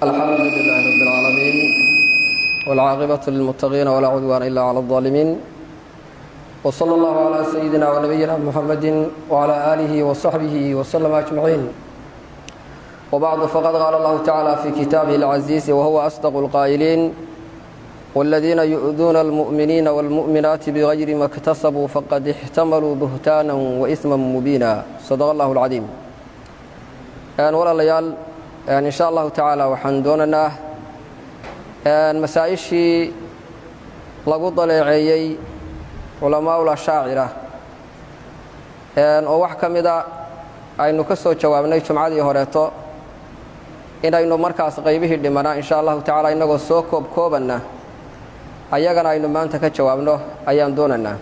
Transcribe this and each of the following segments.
الحمد لله رب العالمين والعاقبة للمتقين ولا عدوان إلا على الظالمين. وصلى الله على سيدنا ونبينا محمد وعلى آله وصحبه وسلم أجمعين. وبعد فقد قال الله تعالى في كتابه العزيز وهو أصدق القائلين والذين يؤذون المؤمنين والمؤمنات بغير ما اكتسبوا فقد احتملوا بهتانا وإثما مبينا. صدق الله العظيم. ولا ليال in sha allahu tacaala waxaan doonaynaa masaa-ishii lagu daleeceeyey culamaa'ul ashaacira. Oo wax ka mida aynu ka soo jawaabnay jumcadii horeeto inaynu markaas qaybihii dhimanaa in sha allahu tacaala innagoo soo koob koobanna ayagana aynu maanta ka jawaabno ayaan doonaynaa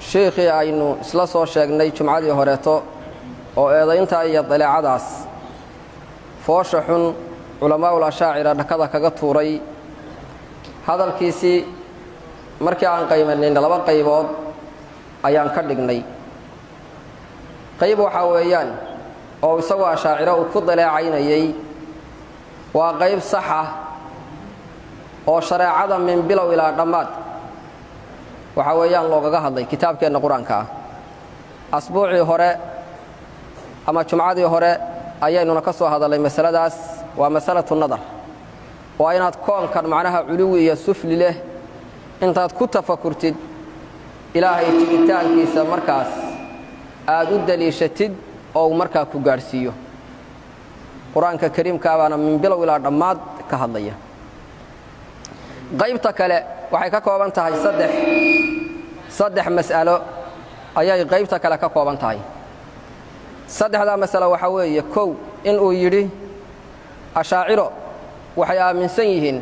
shiikhii aynu isla soo sheegnay jumcadii horeeto oo eedayntaa iyo daleecadaas. Foosha xun culamaa'ul ashaacira dhakada kaga tuuray. Hadalkiisii markii aan qaymanin laba qaybood ayaan ka dhignay. Qayb waxaa weeyaan oo isagoo ashaaciro uu ku daleecaynayay waa qayb sax ah oo shareecada min bilow ilaa dhammaad. Waxaa weeyaan loogaga hadlay kitaabkeenna qur'aanka ah. Asbuucii hore ama jumcadii hore ayaynuna ka soo hadalnay masaladaas waa masalatu nadar. Waa inaad koonkan macnaha culuwi iyo sufli leh intaad ku tafakurtid ilaahay jiritaankiisa markaas aad u daliishatid oo uu markaa ku gaadhsiiyo. Qur'aanka kariimkaabaana min bilow ilaa dhammaad ka hadlaya. Qaybta kale waxay ka kooban tahay saddex. Saddex mas'alo ayay qaybta kale ka kooban tahay saddexdaa masalo waxaa weeye kow inuu yidhi ashaaciro waxay aaminsan yihiin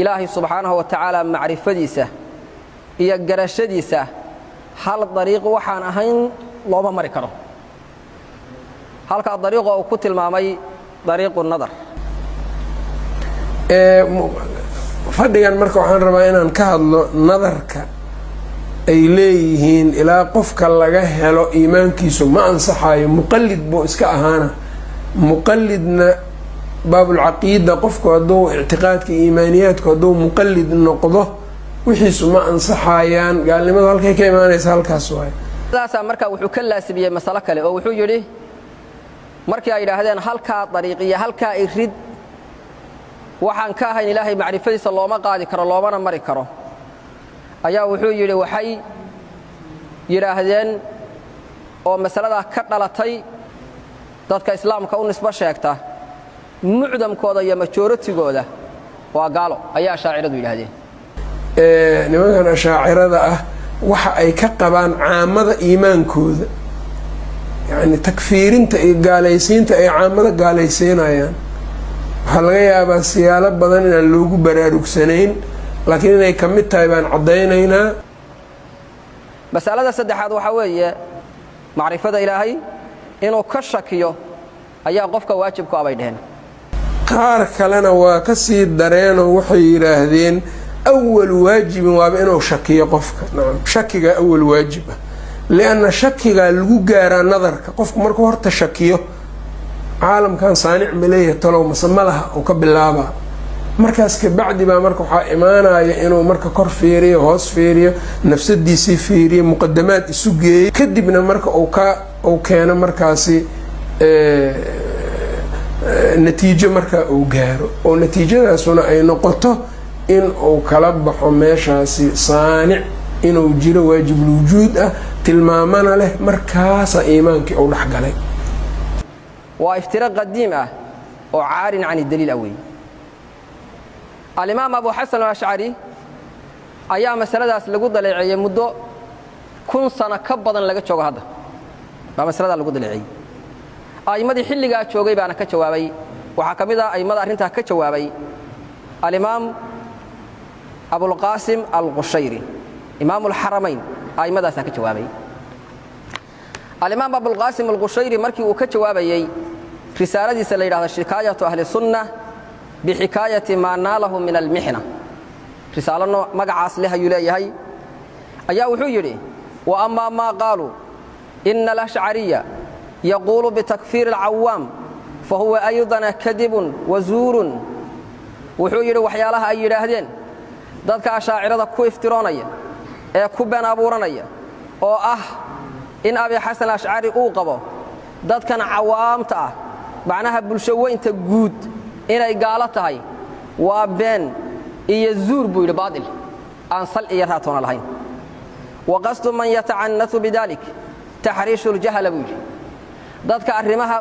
ilaahay subxaanahu wa tacaala macrifadiisa iyo garashadiisa. Hal dariiq waxaan ahayn looma mari karo. Halkaa dariiqoo uu ku tilmaamay dariiqu nadar. Fadhigan marka waxaan rabaa inaan ka hadlo nadarka ay leeyihiin ilaa qofka laga helo iimaankiisu ma ansaxayo muqallid buu iska ahaana. Muqallidna baabulcaqiida qofku hadduu ictiqaadka iimaaniyaadku hadduu muqallid noqdo wixiisu ma ansaxayaan gaalnimadu halkay ka imaanaysa halkaas waay sidaasaa marka wuxuu ka laasimiyey masalo kale oo wuxuu yidhi markii ay yidhaahdeen halkaa dariiq iyo halkaa irid waxaan ka ahayn ilaahay macrifadiisa looma qaadi karo loomana mari karo ayaa wuxuu yidhi waxay yidhaahdeen oo masaladaa ka dhalatay dadka islaamka u nisbo sheegta mucdamkooda iyo majooratigooda waa gaalo ayaa ashaaciradu yidhaahdeen. Nimankan ashaacirada ah waxa ay ka qabaan caamada iimaankooda. Yacni takfiirinta iyo gaalaysiinta ay caamada gaalaysiinayaan. Waxaa laga yaabaa siyaalo badan inaan loogu baraarugsanayn laakiin inay ka mid tahay baan caddaynaynaa masalada saddexaad waxaa weeye macrifada ilaahay inuu ka shakiyo ayaa qofka waajibku abay dheheen qaar kalena waa ka sii dareenoo waxay yidhaahdeen awal waajibin waaba inuu shakiyo qofka. Nacam shakigaa awal waajib ah. Lianna shakigaa lagu gaaraa nadarka qofku markuu horta shakiyo caalamkan saanic maleeya talow mase ma laha uu ka bilaabaa markaas kabacdi baa marka waxaa imaanaya inuu marka kor fiiriyo hoos fiiriyo nafsadiisii fiiriyo muqadamaad isu geeyo kadibna marka uu ka uu keeno markaasi natiijo markaa uu gaaro oo natiijadaasuna ay noqoto in uu kala baxo meeshaasi saanic inuu jiro waajibulwujuud ah tilmaamana leh markaasa iimaankii uu dhexgalay waa iftiro qadiim ah oo caarin can idaliil ah weeye alimaam abu xasan alashcari ayaa masaladaas lagu daleeceeyey muddo kun sano ka badan laga joogo hadda. Baa masaladaa lagu daleeceeyey a'immadii xilligaa joogay baana ka jawaabay. Waxaa ka mid ah a'immada arrintaa ka jawaabay. Alimaam abulqaasim alqushayri imaam alxaramayn a'immadaasaa ka jawaabay. Alimaam abulqaasim alqushayri markii uu ka jawaabayey risaaladiisa la yidhahdo shikaayatu ahli sunna bixikaayati maa naalahu min almixna risaalo magacaas leh ayuu leeyahay ayaa wuxuu yidhi wa amaa maa qaaluu ina alashcariya yaquulu bitakfiiri alcawaam fa huwa aydana kadibun wa zuurun wuxuu yidhi waxyaalaha ay yidhaahdeen dadka ashaacirada ku iftiroonaya ee ku been abuuranaya oo ah in abi xasan ashcari uu qabo dadkan cawaamta ah macnaha bulsho weynta guud inay gaalo tahay. Waa been iyo zuur buu yidhi baatil aan sal iyo raatoona lahayn. Wa qasdu man yatacannasu bidalik. Taxriishu ljahla buu yidhi. Dadka arrimaha